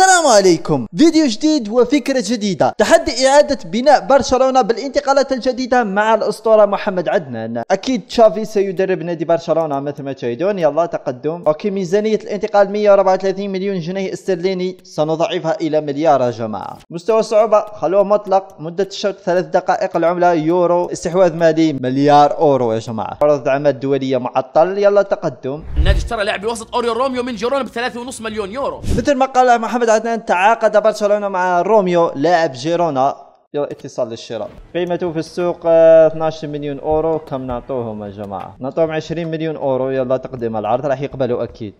السلام عليكم. فيديو جديد وفكرة جديدة. تحدي إعادة بناء برشلونة بالانتقالات الجديدة مع الأسطورة محمد عدنان. أكيد تشافي سيدرب نادي برشلونة مثل ما تشاهدون يلا تقدم. okay ميزانية الانتقال 134 مليون جنيه استرليني. سنضعفها إلى مليار يا جماعة. مستوى الصعوبة؟ خلوه مطلق. مدة الشوط ثلاث دقائق العملة. يورو. استحواذ مالي مليار أورو يا جماعة. عرض دعمات دولية معطل. يلا تقدم. النادي اشترى لاعب الوسط أوريو روميو من جيرونا ب 3.5 مليون يورو. مثل ما قال محمد عدنان تعاقد برشلونة مع روميو لاعب جيرونا اتصال للشراء. قيمته في السوق آه، 12 مليون أورو. كم نعطوهم يا جماعة؟ نعطوهم 20 مليون أورو. يلا تقدم العرض. راح يقبلوا أكيد.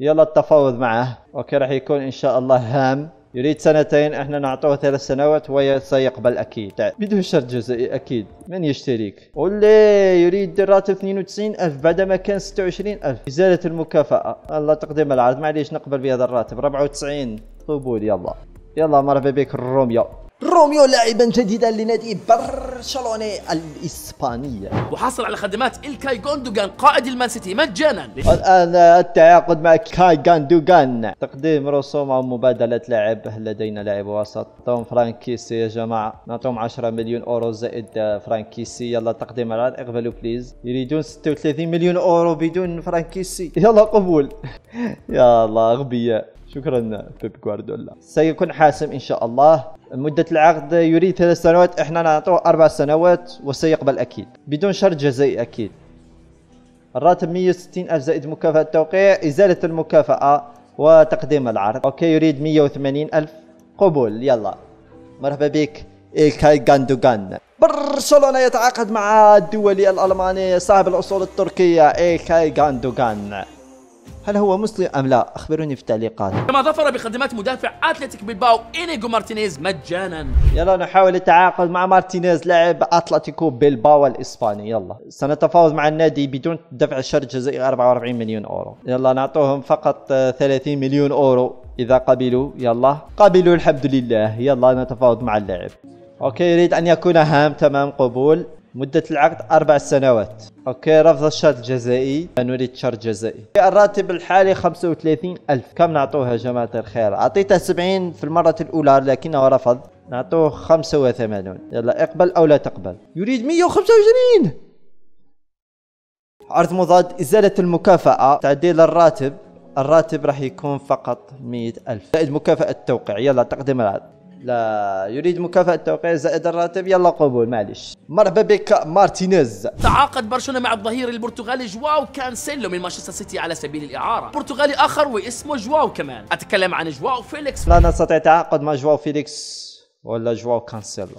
يلا التفاوض معه. okay راح يكون إن شاء الله هام. يريد سنتين إحنا نعطوه ثلاث سنوات وسيقبل أكيد. بدون شرط جزائي أكيد. من يشتريك؟ ولي يريد راتب 92 ألف بعدما كان 26 ألف. إزالة المكافأة. الله تقديم العرض. معليش نقبل بهذا الراتب. 94 قبول يلا. يلا مرحبا بك روميو. روميو لاعبا جديدا لنادي برشلونة الإسبانية. وحصل على خدمات إلكاي جوندوجان قائد المان سيتي مجانا. الآن التعاقد مع إلكاي جاندوغان تقديم رسوم أو مبادلة لاعب لدينا لاعب وسط؟ توم فرانكيسي يا جماعة نعطيهم 10 مليون أورو زائد فرانكيسي. يلا تقديم الآن. اقبلوا please يريدون 36 مليون أورو بدون فرانكيسي. يلا قبول. يا الله شكرا بيب جوارديولا. سيكون حاسم إن شاء الله. مدة العقد يريد ثلاث سنوات إحنا نعطوه أربع سنوات وسيقبل أكيد. بدون شرط جزائي أكيد. الراتب 160 ألف زائد مكافأة التوقيع إزالة المكافأة وتقديم العرض. okay يريد 180 ألف. قبول يلا. مرحبا بك إلكاي جاندوغان برشلونة يتعاقد مع الدولي الألماني صاحب الأصول التركية إلكاي جاندوغان هل هو مسلم أم لا؟ أخبروني في التعليقات. كما ظفر بخدمات مدافع أتلتيك بلباو إنيجو مارتينيز مجانا. يلا نحاول التعاقد مع مارتينيز لاعب أتلتيكو بيلباو الإسباني. يلا. سنتفاوض مع النادي بدون دفع شرط جزائي 44 مليون أورو. يلا نعطوهم فقط آه، 30 مليون أورو إذا قبلوا. يلا. قبلوا الحمد لله. يلا نتفاوض مع اللاعب. okay يريد أن يكون هام تمام قبول. مدة العقد أربع سنوات. okay رفض الشرط الجزائي. نريد شرط جزائي. الراتب الحالي 35 ألف. كم نعطوه يا جماعة الخير؟ أعطيته 70 في المرة الأولى لكنه رفض. نعطوه 85 يلا اقبل أو لا تقبل. يريد 125 عرض مضاد إزالة المكافأة. تعديل الراتب. الراتب راح يكون فقط 100 ألف. زائد مكافأة التوقيع. يلا تقدم العرض لا يريد مكافأة التوقيع زائد الراتب يلا قبول معلش مرحبا بك مارتينيز. تعاقد برشلونة مع الظهير البرتغالي جواو كانسيلو من مانشستر سيتي على سبيل الإعارة. برتغالي آخر واسمه جواو كمان. أتكلم عن جواو فيليكس. لا نستطيع التعاقد مع جواو فيليكس ولا جواو كانسيلو.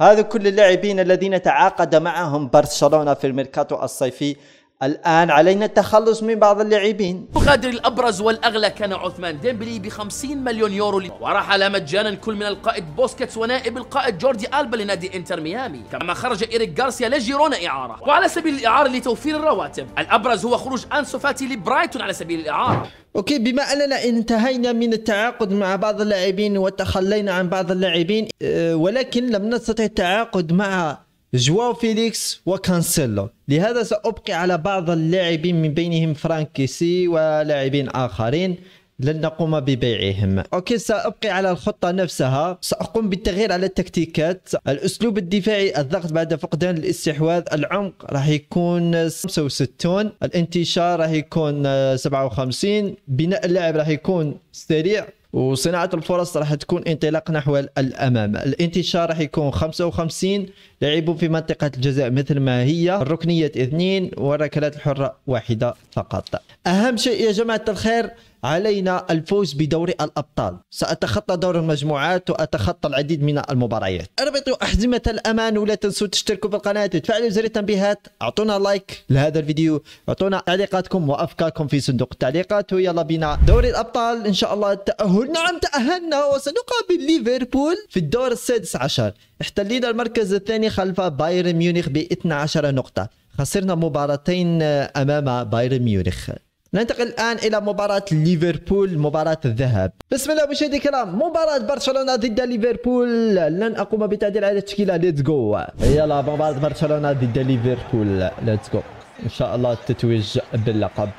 هذا كل اللاعبين الذين تعاقد معهم برشلونة في الميركاتو الصيفي الآن علينا التخلص من بعض اللاعبين المغادر الأبرز والأغلى كان عثمان ديمبلي ب 50 مليون يورو ورحل مجانا كل من القائد بوسكيتس ونائب القائد جوردي ألبا لنادي إنتر ميامي. كما خرج إيريك غارسيا لجيرونا إعارة. وعلى سبيل الإعارة لتوفير الرواتب. الأبرز هو خروج أنسو فاتي لبرايتون على سبيل الإعارة. أوكي بما أننا انتهينا من التعاقد مع بعض اللاعبين وتخلينا عن بعض اللاعبين أه، ولكن لم نستطع التعاقد مع جواو فيليكس وكانسيلو. لهذا سأبقي على بعض اللاعبين من بينهم فرانكيسي ولاعبين آخرين لن نقوم ببيعهم. okay سأبقي على الخطة نفسها. سأقوم بالتغيير على التكتيكات. الأسلوب الدفاعي الضغط بعد فقدان الاستحواذ. العمق راح يكون 65 الانتشار راح يكون آه، 57 بناء اللعب راح يكون سريع. وصناعة الفرص راح تكون انطلاق نحو الأمام. الانتشار راح يكون 55 لعبوا في منطقة الجزاء مثل ما هي. الركنية اثنين والركلات الحرة واحدة فقط. أهم شيء يا جماعة الخير علينا الفوز بدوري الأبطال. سأتخطى دور المجموعات وأتخطى العديد من المباريات. أربطوا أحزمة الأمان ولا تنسوا تشتركوا في القناة. وتفعلوا زر التنبيهات. أعطونا لايك لهذا الفيديو. أعطونا تعليقاتكم وأفكاركم في صندوق التعليقات. ويلا بينا دوري الأبطال. إن شاء الله التأهل نعم تأهلنا. وسنقابل ليفربول في الدور السادس عشر. احتلينا المركز الثاني خلف بايرن ميونخ ب 12 نقطة. خسرنا مباراتين أمام بايرن ميونخ. ننتقل الآن إلى مباراة ليفربول مباراة الذهاب. بسم الله مشاهدي الكرام مباراة برشلونة ضد ليفربول. لن أقوم بتعديل على التشكيلة. let's go يلا مباراة برشلونة ضد ليفربول. let's go إن شاء الله التتويج باللقب.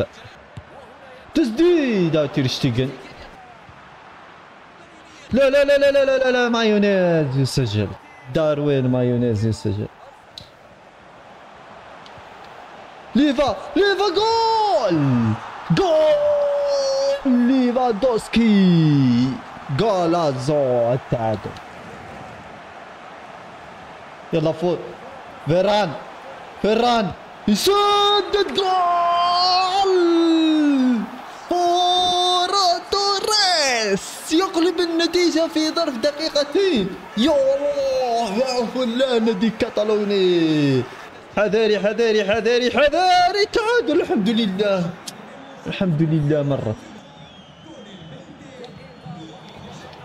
تسديدة تيرشتيجن لا لا لا لا لا لا لا, لا نونيز يسجل. داروين نونيز يسجل. ليفا ليفا goal goal ليفاندوسكي golazo التعادل يلا shoot فيران فيران يسدد جول فورا توريس يقلب النتيجة في ظرف دقيقتين يوه يا فلان نادي كاتالوني حذاري حذاري حذاري حذاري تعادل الحمد لله الحمد لله مرة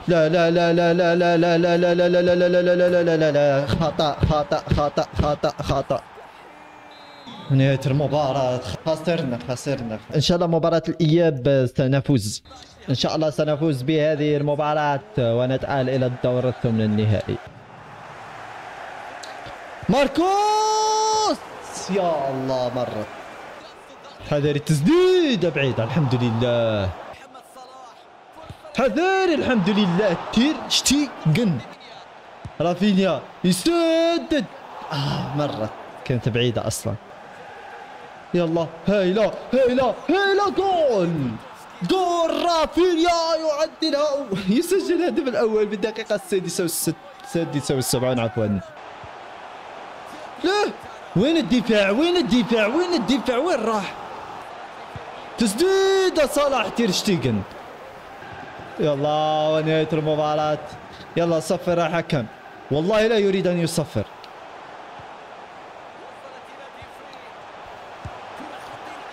لا لا لا لا لا لا لا لا لا لا لا لا لا لا لا لا لا لا خطأ خطأ خطأ خطأ خطأ نهاية المباراة خسرنا خسرنا إن شاء الله مباراة الإياب سنفوز إن شاء الله سنفوز بهذه المباراة ونتأهل إلى الدور الثمن النهائي بس يا الله مرت حذري تسديده بعيده الحمد لله. حذري الحمد لله. تير شتي قن. رافينيا يسدد. آه مرت كانت بعيدة أصلا. يلا هيلا هاي لا goal. goal رافينيا يعدلها. يسجل الهدف الأول بالدقيقة السادسة والست السادسة والسبعون عفوا. وين الدفاع؟ وين الدفاع؟ وين الدفاع؟ وين راح؟ تسديدة صلاح تيرشتيجن يلا ونهاية المباراة. يلا صفر يا حكم. والله لا يريد أن يصفر.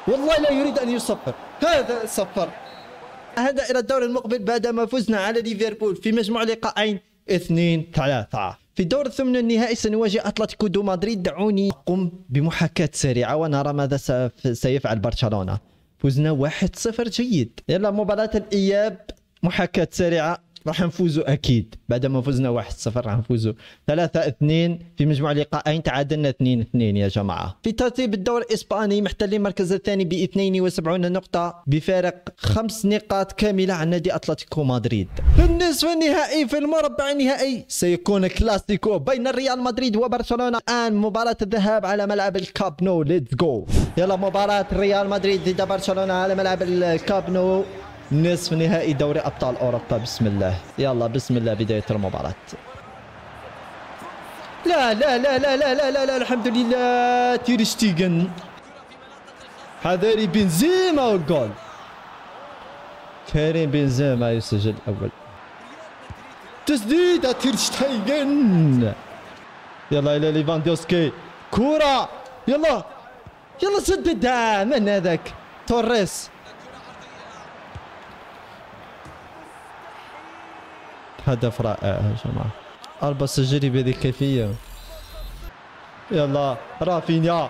والله لا يريد أن يصفر. هذا صفر. هذا إلى الدور المقبل بعدما فزنا على ليفربول في مجموع لقاءين اثنين ثلاثة. في دور الثمن النهائي سنواجه أتلتيكو دو مدريد. دعوني. أقوم بمحاكاة سريعة ونرى ماذا سيفعل برشلونة. فزنا 1-0 جيد. يلا مباراة الإياب. محاكاة سريعة. راح نفوزوا أكيد. بعد ما فزنا 1-0 راح نفوزوا 3-2 في مجموع لقاءين تعادلنا 2-2 يا جماعة. في ترتيب الدوري الإسباني محتلين المركز الثاني ب 72 نقطة بفارق خمس نقاط كاملة عن نادي أتلتيكو مدريد. النصف النهائي في المربع النهائي سيكون كلاسيكو بين الريال مدريد وبرشلونة. الآن مباراة الذهاب على ملعب الكامب نو. let's go يلا مباراة ريال مدريد ضد برشلونة على ملعب الكاب نو. نصف نهائي دوري أبطال أوروبا. بسم الله. يلا بسم الله. بداية المباراة. لا لا لا لا لا لا لا, لا الحمد لله. تيرشتيجن حذاري بنزيما والجول. كريم بنزيما يسجل أول. تسديدة تيرشتيجن يلا إلى ليفاندوسكي كورة يلا يلا سددها. من هذاك؟ توريس. هدف رائع يا جماعة. ألبا سجلي بهذه الكيفية. يلا رافينيا.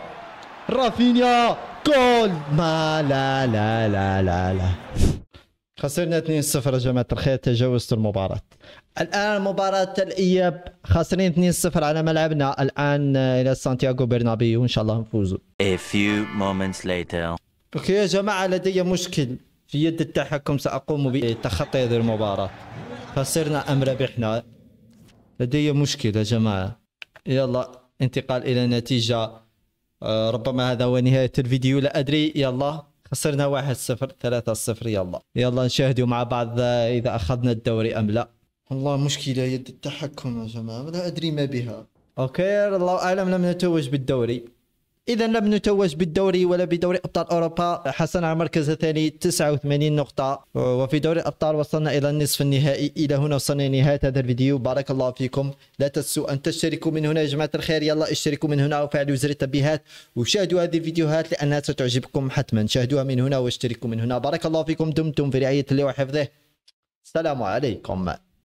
رافينيا جول! ما لا لا لا لا لا. خسرنا 2-0 يا جماعة الخير تجاوزت المباراة. الآن مباراة الإياب. خاسرين 2-0 على ملعبنا. الآن إلى سانتياغو برنابيو. وإن شاء الله نفوزوا A few moments later. أوكي يا جماعة لدي مشكل في يد التحكم. سأقوم بتخطي هذه المباراة خسرنا أم ربحنا لدي مشكلة يا جماعة. يلا انتقال إلى نتيجة. آه، ربما هذا هو نهاية الفيديو. لا أدري. يلا خسرنا واحد صفر ثلاثة صفر. يلا. يلا نشاهدوا مع بعض إذا أخذنا الدوري أم لا. والله مشكلة يد التحكم يا جماعة. لا أدري ما بها. أوكي الله أعلم لم نتوج بالدوري. إذا لم نتوج بالدوري ولا بدوري أبطال أوروبا حصلنا على المركز الثاني 89 نقطة. وفي دوري الأبطال وصلنا إلى النصف النهائي إلى هنا وصلنا لنهاية هذا الفيديو. بارك الله فيكم. لا تنسوا أن تشتركوا من هنا يا جماعة الخير. يلا اشتركوا من هنا وفعلوا زر التنبيهات وشاهدوا هذه الفيديوهات لأنها ستعجبكم حتما. شاهدوها من هنا واشتركوا من هنا. بارك الله فيكم. دمتم في رعاية الله وحفظه. السلام عليكم.